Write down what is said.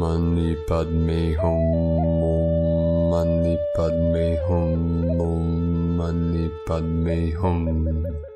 Mani Padme Hum Om Mani Padme Hum Om Mani Padme Hum.